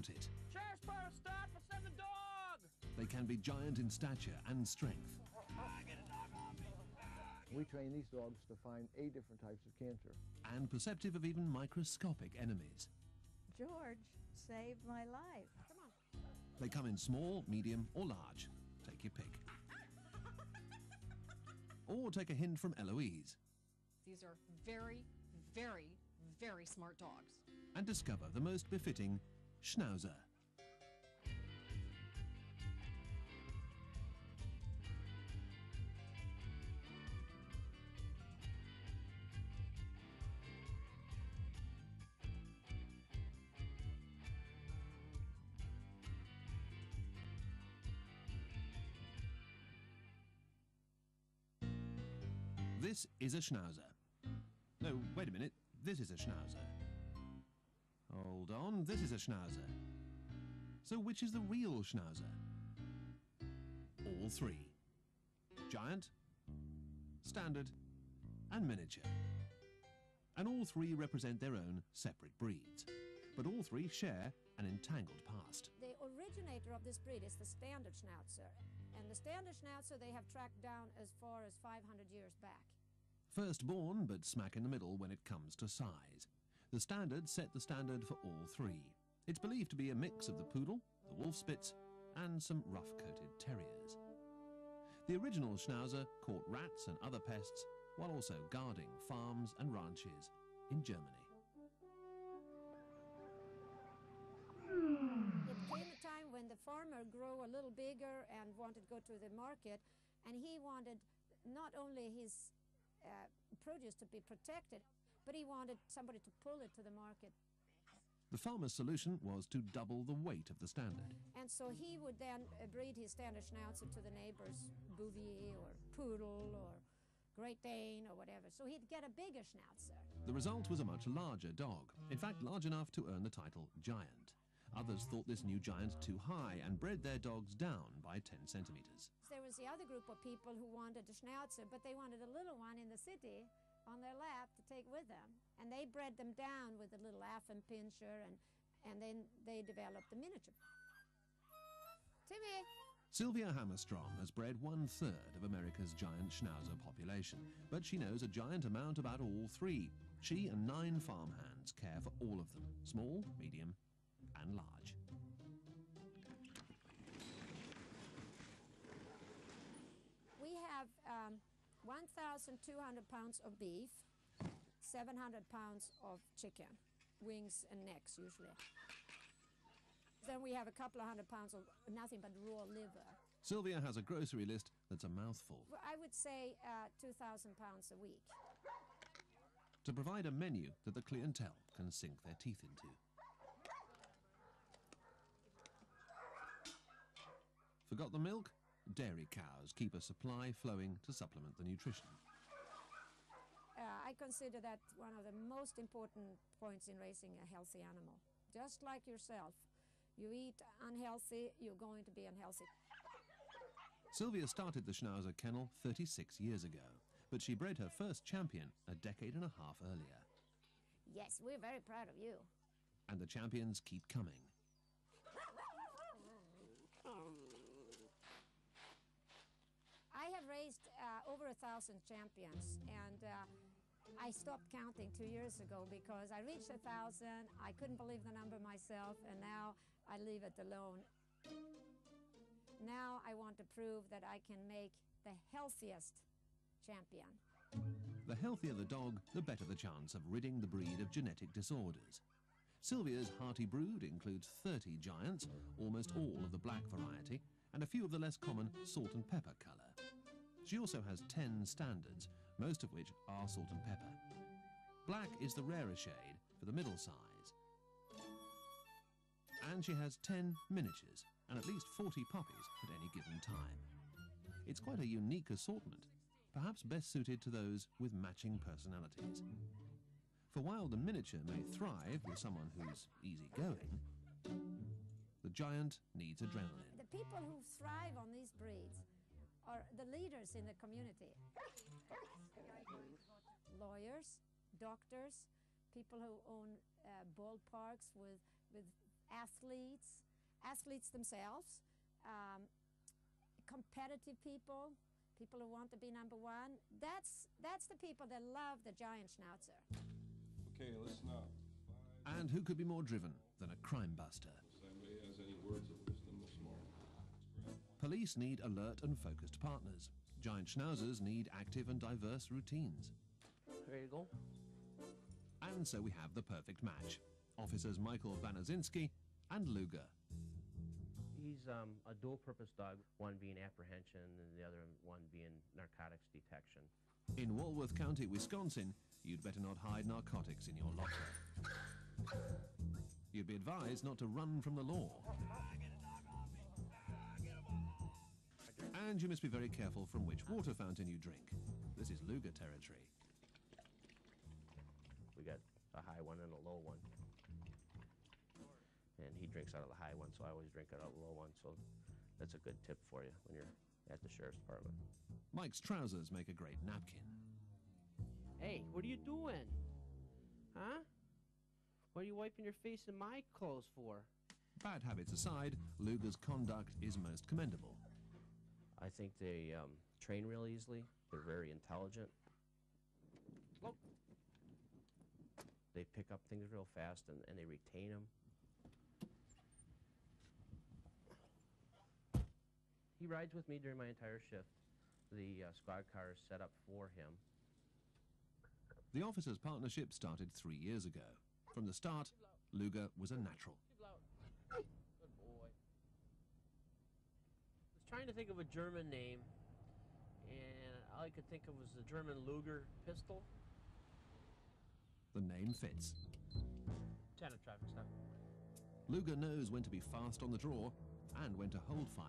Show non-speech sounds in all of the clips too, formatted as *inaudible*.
about it. Sheriff's Department, stop! I send the dog! They can be giant in stature and strength. We train these dogs to find eight different types of cancer. and perceptive of even microscopic enemies. George saved my life. Come on. They come in small, medium, or large. Take your pick. *laughs* Or take a hint from Eloise These are very, very, very smart dogs. and discover the most befitting Schnauzer. This is a Schnauzer. No, wait a minute. This is a Schnauzer. Hold on, this is a Schnauzer. So which is the real Schnauzer? All three. Giant, standard, and miniature. And all three represent their own separate breeds. But all three share an entangled past. The originator of this breed is the standard Schnauzer. And the standard Schnauzer they have tracked down as far as 500 years back. Firstborn, but smack in the middle when it comes to size. The standard set the standard for all three. It's believed to be a mix of the poodle, the wolf spitz, and some rough-coated terriers. The original Schnauzer caught rats and other pests while also guarding farms and ranches in Germany. It came a time when the farmer grew a little bigger and wanted to go to the market, and he wanted not only his uh, produce to be protected, but he wanted somebody to pull it to the market. The farmer's solution was to double the weight of the standard. And so he would then uh, breed his standard Schnauzer to the neighbors, Bouvier or Poodle or Great Dane or whatever. So he'd get a bigger Schnauzer. The result was a much larger dog, in fact large enough to earn the title giant. Others thought this new giant too high and bred their dogs down by 10 centimeters. There was the other group of people who wanted a Schnauzer, but they wanted a little one in the city on their lap to take with them. And they bred them down with a little Affenpinscher, and, and then they developed the miniature. Timmy! Sylvia Hammarstrom has bred one third of America's giant schnauzer population, but she knows a giant amount about all three. She and nine farmhands care for all of them small, medium, and large. We have um, 1,200 pounds of beef, 700 pounds of chicken, wings and necks usually. Then we have a couple of hundred pounds of nothing but raw liver. Sylvia has a grocery list that's a mouthful. Well, I would say uh, 2,000 pounds a week. To provide a menu that the clientele can sink their teeth into. Forgot the milk? Dairy cows keep a supply flowing to supplement the nutrition. Uh, I consider that one of the most important points in raising a healthy animal. Just like yourself, you eat unhealthy, you're going to be unhealthy. Sylvia started the Schnauzer kennel 36 years ago, but she bred her first champion a decade and a half earlier. Yes, we're very proud of you. And the champions keep coming. *laughs* I have raised uh, over a thousand champions, and uh, I stopped counting two years ago because I reached a thousand. I couldn't believe the number myself, and now I leave it alone. Now I want to prove that I can make the healthiest champion. The healthier the dog, the better the chance of ridding the breed of genetic disorders. Sylvia's hearty brood includes 30 giants, almost all of the black variety, and a few of the less common salt and pepper colour. She also has 10 standards, most of which are salt and pepper. Black is the rarer shade for the middle size. And she has 10 miniatures and at least 40 puppies at any given time. It's quite a unique assortment, perhaps best suited to those with matching personalities. For while the miniature may thrive with someone who's easygoing, the giant needs adrenaline. The people who thrive on these breeds are the leaders in the community. Lawyers, doctors, people who own uh, ballparks with, with athletes. athletes, athletes themselves, um, competitive people, people who want to be number one. That's that's the people that love the giant schnauzer. Okay, listen up. And who could be more driven than a crime buster? If anybody has any words Police need alert and focused partners. Giant schnauzers need active and diverse routines. Ready to go? And so we have the perfect match. Officers Michael Banazinski and Luger. He's um, a dual-purpose dog, one being apprehension and the other one being narcotics detection. In Walworth County, Wisconsin, you'd better not hide narcotics in your locker. You'd be advised not to run from the law. And you must be very careful from which water fountain you drink. This is Luger territory. We got a high one and a low one. And he drinks out of the high one, so I always drink out of the low one. So that's a good tip for you when you're at the sheriff's department. Mike's trousers make a great napkin. Hey, what are you doing? Huh? What are you wiping your face in my clothes for? Bad habits aside, Luger's conduct is most commendable. I think they um, train real easily. They're very intelligent. Look. They pick up things real fast and, and they retain them. He rides with me during my entire shift. The uh, squad car is set up for him. The officers' partnership started three years ago. From the start, Luger was a natural. Good boy. I was trying to think of a German name, and all I could think of was the German Luger pistol. The name fits. Ten of traffic stop. Luger knows when to be fast on the draw and when to hold fire.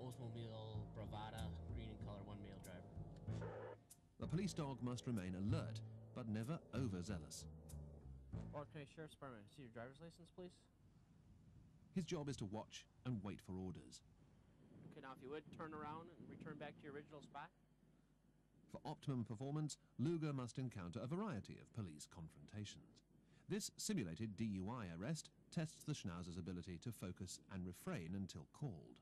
Oldsmobile Bravada, green in color, one male driver. The police dog must remain alert, but never overzealous. Walworth County Sheriff's Department. See your driver's license, please. His job is to watch and wait for orders. Okay, now if you would turn around and return back to your original spot. For optimum performance, Luger must encounter a variety of police confrontations. This simulated DUI arrest tests the Schnauzer's ability to focus and refrain until called.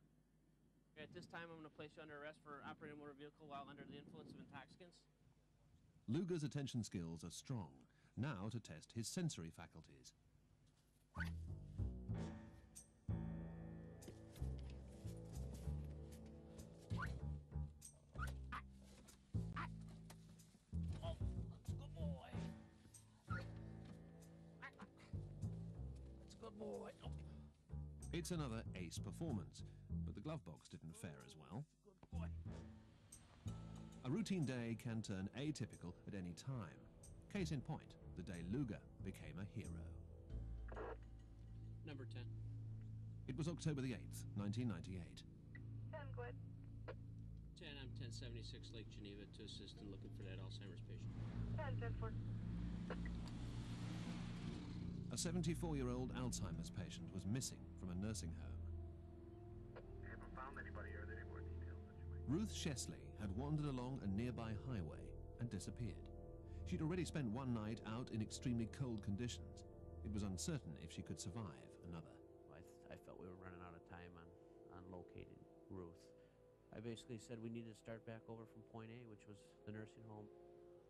At this time, I'm going to place you under arrest for operating a motor vehicle while under the influence of intoxicants. Luger's attention skills are strong, now to test his sensory faculties. It's another ace performance, but the glove box didn't fare as well. A routine day can turn atypical at any time. Case in point, the day Luger became a hero. Number 10. It was October the 8th, 1998. 10, I'm 1076 Lake Geneva to assist in looking for that Alzheimer's patient. A 74 year old Alzheimer's patient was missing from a nursing home. haven't found anybody. Are there any more details that you might? Ruth Shesley had wandered along a nearby highway and disappeared. She'd already spent one night out in extremely cold conditions. It was uncertain if she could survive another. I, th- I felt we were running out of time on, on locating Ruth. I basically said we needed to start back over from point A, which was the nursing home.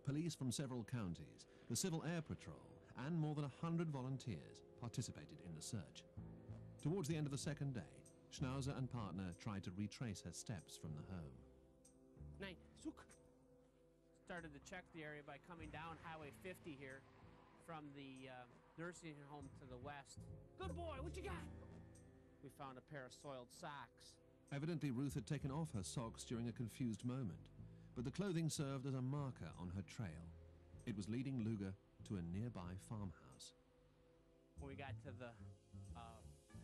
Police from several counties, the Civil Air Patrol, and more than a hundred volunteers participated in the search. Towards the end of the second day, Schnauzer and partner tried to retrace her steps from the home. Zook. Started to check the area by coming down Highway 50 here from the uh, nursing home to the west. Good boy, what you got? We found a pair of soiled socks. Evidently, Ruth had taken off her socks during a confused moment, but the clothing served as a marker on her trail. It was leading Luger to a nearby farmhouse. When we got to the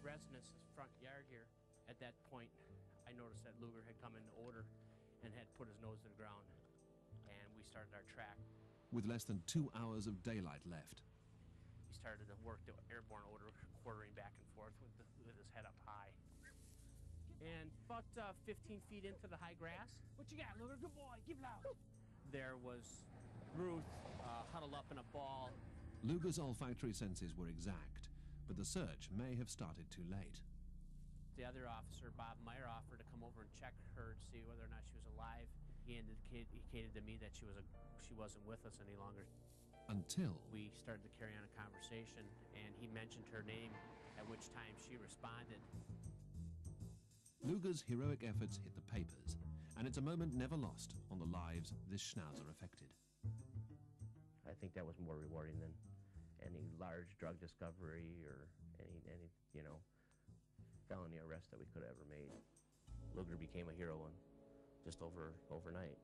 residence's front yard here, at that point, I noticed that Luger had come into order and had put his nose to the ground, and we started our track. With less than two hours of daylight left, He started to work the airborne order, quartering back and forth with, the, with his head up high. And about uh, 15 feet into the high grass, what you got, Luger? Good boy, give loud. There was Ruth uh, huddled up in a ball. Luger's olfactory senses were exact. But the search may have started too late. The other officer, Bob Meyer, offered to come over and check her to see whether or not she was alive. He indicated, indicated to me that she was a, she wasn't with us any longer. Until We started to carry on a conversation, and he mentioned her name, at which time she responded. Luger's heroic efforts hit the papers, and it's a moment never lost on the lives this schnauzer affected. I think that was more rewarding than any large drug discovery or any, any you know, felony arrest that we could have ever made. Luger became a hero and just over overnight.